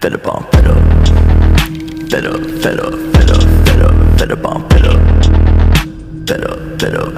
Fed up on fed up. Fed up, fed up, fed up, fed up, fed up on fed up. Fed up, fed up.